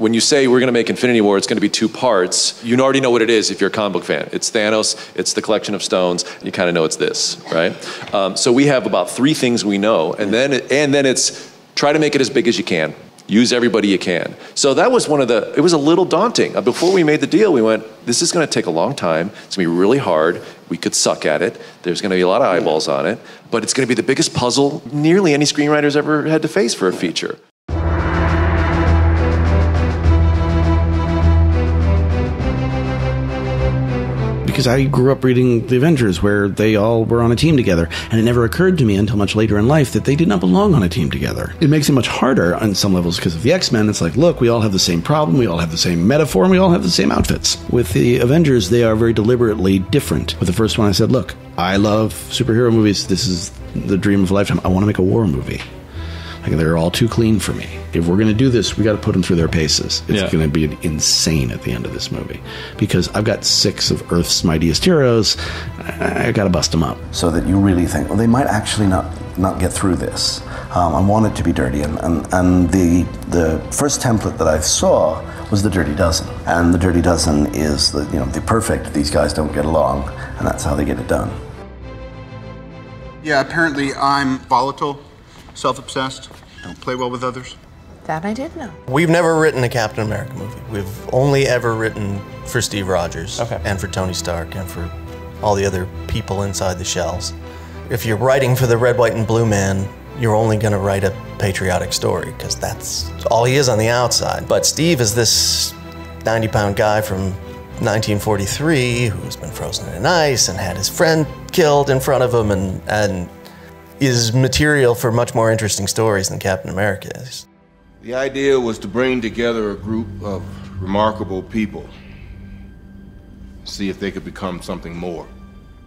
When you say we're going to make Infinity War, it's going to be two parts, you already know what it is if you're a comic book fan. It's Thanos, it's the collection of stones, and you kind of know it's this, right? Um, so we have about three things we know, and then, and then it's try to make it as big as you can use everybody you can. So that was one of the, it was a little daunting. Uh, before we made the deal, we went, this is going to take a long time. It's going to be really hard. We could suck at it. There's going to be a lot of eyeballs on it, but it's going to be the biggest puzzle nearly any screenwriter's ever had to face for a feature. Because I grew up reading The Avengers where they all were on a team together. And it never occurred to me until much later in life that they did not belong on a team together. It makes it much harder on some levels because of the X Men. It's like, look, we all have the same problem, we all have the same metaphor, and we all have the same outfits. With the Avengers, they are very deliberately different. With the first one, I said, look, I love superhero movies. This is the dream of a lifetime. I want to make a war movie. Like they're all too clean for me. If we're going to do this, we got to put them through their paces. It's Yeah. going to be insane at the end of this movie because I've got six of Earth's mightiest heroes. I, I got to bust them up. so that you really think, well, they might actually not, not get through this. Um, I want it to be dirty. And, and, and the, the first template that I saw was the Dirty Dozen. And the Dirty Dozen is the, you know, the perfect, these guys don't get along, and that's how they get it done. Yeah, apparently I'm volatile, self obsessed, don't play well with others. That I did know. We've never written a Captain America movie. We've only ever written for Steve Rogers Okay. and for Tony Stark and for all the other people inside the shells. If you're writing for the red, white, and blue man, you're only going to write a patriotic story because that's all he is on the outside. But Steve is this 90 pound guy from 1943 who's been frozen in ice and had his friend killed in front of him and, and is material for much more interesting stories than Captain America is. The idea was to bring together a group of remarkable people, see if they could become something more.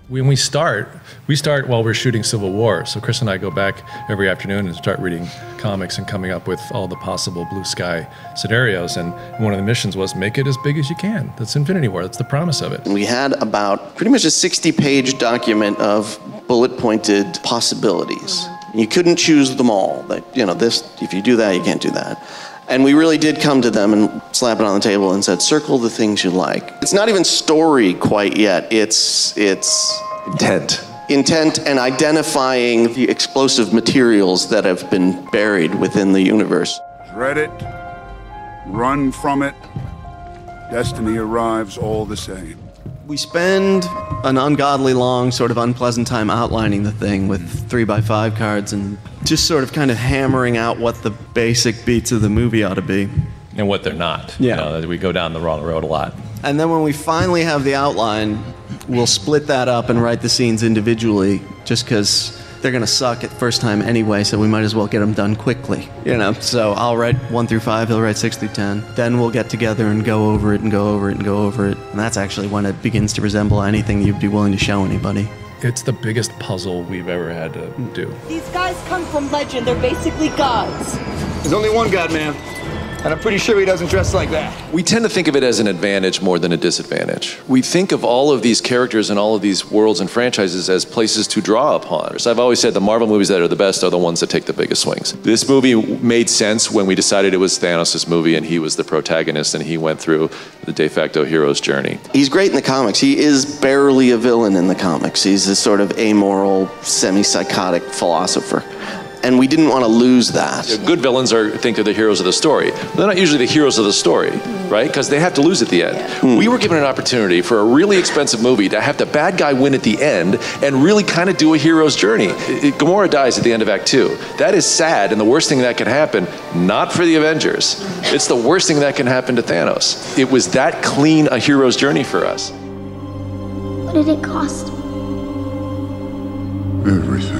when we start, we start while we're shooting Civil War. So Chris and I go back every afternoon and start reading comics and coming up with all the possible blue sky scenarios. And one of the missions was make it as big as you can. That's Infinity War. That's the promise of it. We had about pretty much a 60 page document of bullet pointed possibilities. You couldn't choose them all. Like, you know, this, if you do that, you can't do that. And we really did come to them and slap it on the table and said, circle the things you like. It's not even story quite yet. It's, it's Intent. intent and identifying the explosive materials that have been buried within the universe. Dread it, run from it. Destiny arrives all the same. We spend an ungodly long, sort of unpleasant time outlining the thing with three by five cards and just sort of kind of hammering out what the basic beats of the movie ought to be. And what they're not. Yeah. You know, we go down the wrong road a lot. And then when we finally have the outline, we'll split that up and write the scenes individually just because they're going to suck at first time anyway, so we might as well get them done quickly. You know, so I'll write one through five, he'll write six through ten. Then we'll get together and go over it and go over it and go over it. And that's actually when it begins to resemble anything you'd be willing to show anybody. It's the biggest puzzle we've ever had to do. These guys come from legend. They're basically gods. There's only one God, man. And I'm pretty sure he doesn't dress like that. We tend to think of it as an advantage more than a disadvantage. We think of all of these characters and all of these worlds and franchises as places to draw upon. So I've always said the Marvel movies that are the best are the ones that take the biggest swings. This movie made sense when we decided it was Thanos' movie and he was the protagonist and he went through the de facto hero's journey. He's great in the comics. He is barely a villain in the comics. He's this sort of amoral, semi psychotic philosopher. And we didn't want to lose that. Good villains are think they're the heroes of the story. They're not usually the heroes of the story, right? Because they have to lose at the end. Hmm. We were given an opportunity for a really expensive movie to have the bad guy win at the end and really kind of do a hero's journey. I- I- Gamora dies at the end of Act Two. That is sad and the worst thing that can happen. Not for the Avengers. It's the worst thing that can happen to Thanos. It was that clean a hero's journey for us. What did it cost? Everything.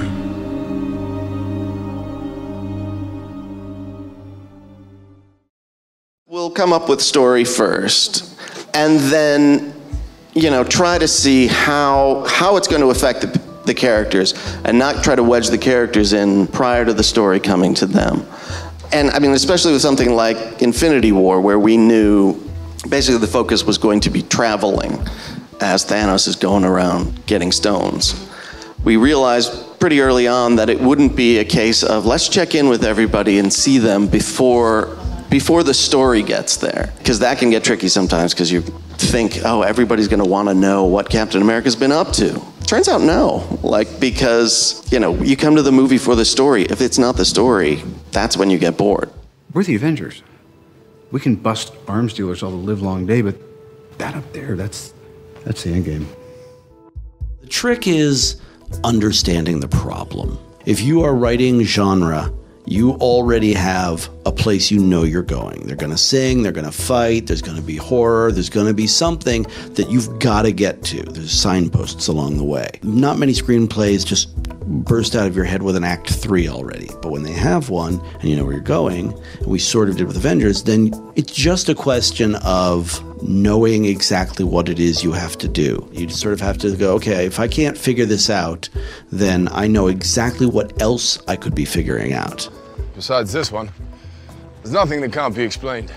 Come up with story first, and then, you know, try to see how how it's going to affect the, the characters, and not try to wedge the characters in prior to the story coming to them. And I mean, especially with something like Infinity War, where we knew basically the focus was going to be traveling as Thanos is going around getting stones. We realized pretty early on that it wouldn't be a case of let's check in with everybody and see them before before the story gets there, because that can get tricky sometimes because you think, oh, everybody's going to want to know what Captain America's been up to. Turns out, no. Like, because, you know, you come to the movie for the story. If it's not the story, that's when you get bored. We're the Avengers. We can bust arms dealers all the live long day, but that up there, that's that's the end game. The trick is understanding the problem. If you are writing genre, you already have a place you know you're going. They're going to sing, they're going to fight, there's going to be horror, there's going to be something that you've got to get to. There's signposts along the way. Not many screenplays just burst out of your head with an act three already. But when they have one and you know where you're going, and we sort of did with Avengers, then it's just a question of knowing exactly what it is you have to do. You sort of have to go, okay, if I can't figure this out, then I know exactly what else I could be figuring out. Besides this one, there's nothing that can't be explained.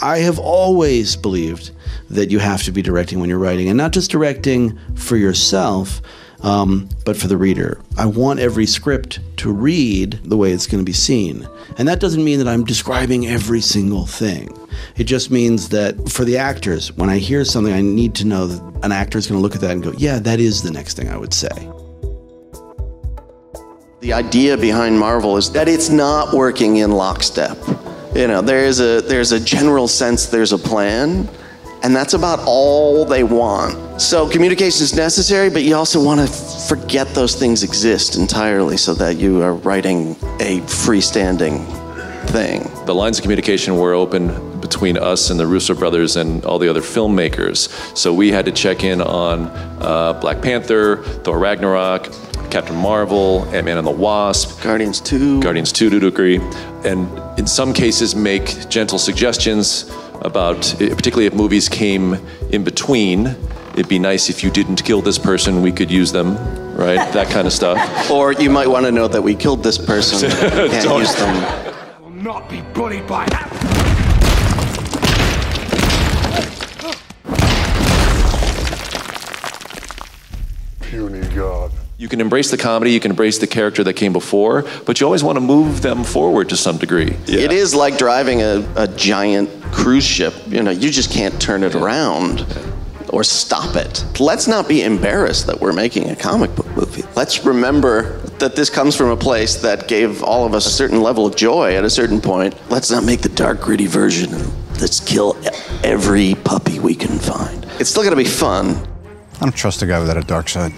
I have always believed that you have to be directing when you're writing, and not just directing for yourself, um, but for the reader. I want every script to read the way it's going to be seen. And that doesn't mean that I'm describing every single thing. It just means that for the actors, when I hear something, I need to know that an actor is going to look at that and go, yeah, that is the next thing I would say. The idea behind Marvel is that it's not working in lockstep. You know, there's a there's a general sense there's a plan, and that's about all they want. So communication is necessary, but you also want to forget those things exist entirely so that you are writing a freestanding thing. The lines of communication were open between us and the Russo brothers and all the other filmmakers. So we had to check in on uh, Black Panther, Thor Ragnarok, Captain Marvel, Ant Man and the Wasp, Guardians 2, Guardians 2 to a degree, and in some cases make gentle suggestions about, particularly if movies came in between. It'd be nice if you didn't kill this person, we could use them, right? That kind of stuff. Or you might want to know that we killed this person, we can't Don't- use them. I will not be bullied by that. Puny God. You can embrace the comedy, you can embrace the character that came before, but you always want to move them forward to some degree. Yeah. It is like driving a, a giant cruise ship. You know, you just can't turn it around or stop it. Let's not be embarrassed that we're making a comic book movie. Let's remember that this comes from a place that gave all of us a certain level of joy at a certain point. Let's not make the dark, gritty version let's kill every puppy we can find. It's still gonna be fun. I don't trust a guy without a dark side.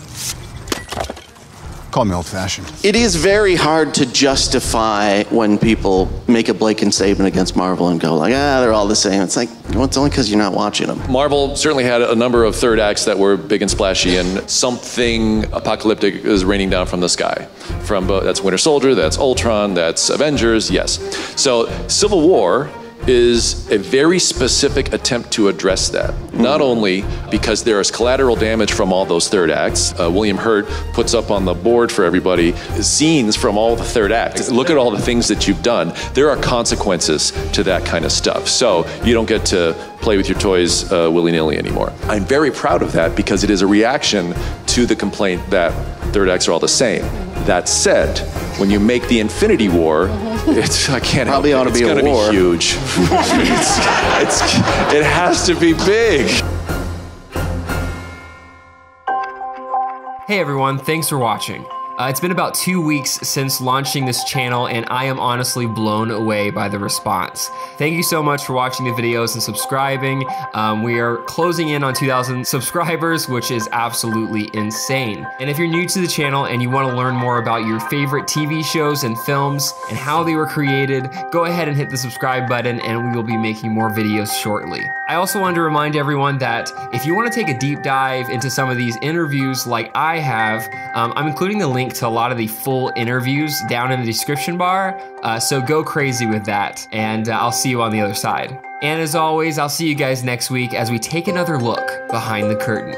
Call me old fashioned. It is very hard to justify when people make a blatant statement against Marvel and go like, ah, they're all the same. It's like, well, it's only because you're not watching them. Marvel certainly had a number of third acts that were big and splashy, and something apocalyptic is raining down from the sky. From uh, that's Winter Soldier, that's Ultron, that's Avengers. Yes. So Civil War is a very specific attempt to address that. Not only because there is collateral damage from all those third acts. Uh, William Hurt puts up on the board for everybody scenes from all the third acts. Look at all the things that you've done. There are consequences to that kind of stuff. So you don't get to play with your toys uh, willy nilly anymore. I'm very proud of that because it is a reaction to the complaint that third acts are all the same. That said, when you make the Infinity War, mm-hmm. it's I can't Probably help ought it. to be it's a gonna war. be huge. it's, it's, it has to be big. Hey everyone, thanks for watching. Uh, it's been about two weeks since launching this channel, and I am honestly blown away by the response. Thank you so much for watching the videos and subscribing. Um, we are closing in on 2,000 subscribers, which is absolutely insane. And if you're new to the channel and you want to learn more about your favorite TV shows and films and how they were created, go ahead and hit the subscribe button, and we will be making more videos shortly. I also wanted to remind everyone that if you want to take a deep dive into some of these interviews like I have, um, I'm including the link to a lot of the full interviews down in the description bar. Uh, so go crazy with that, and uh, I'll see you on the other side. And as always, I'll see you guys next week as we take another look behind the curtain.